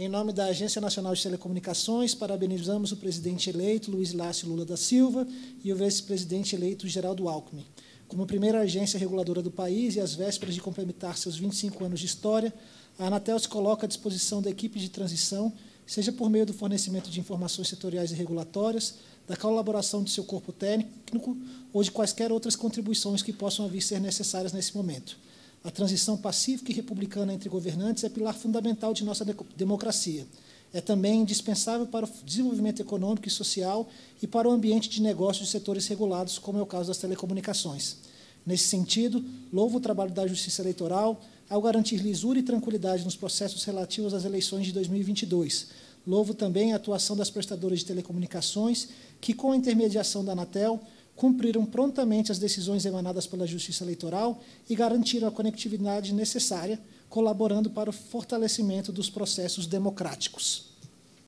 Em nome da Agência Nacional de Telecomunicações, parabenizamos o presidente eleito Luiz Inácio Lula da Silva e o vice-presidente eleito Geraldo Alckmin. Como primeira agência reguladora do país e às vésperas de complementar seus 25 anos de história, a Anatel se coloca à disposição da equipe de transição, seja por meio do fornecimento de informações setoriais e regulatórias, da colaboração de seu corpo técnico ou de quaisquer outras contribuições que possam vir ser necessárias nesse momento. A transição pacífica e republicana entre governantes é pilar fundamental de nossa democracia. É também indispensável para o desenvolvimento econômico e social e para o ambiente de negócios de setores regulados, como é o caso das telecomunicações. Nesse sentido, louvo o trabalho da Justiça Eleitoral ao garantir lisura e tranquilidade nos processos relativos às eleições de 2022. Louvo também a atuação das prestadoras de telecomunicações, que, com a intermediação da Anatel, cumpriram prontamente as decisões emanadas pela Justiça Eleitoral e garantiram a conectividade necessária, colaborando para o fortalecimento dos processos democráticos.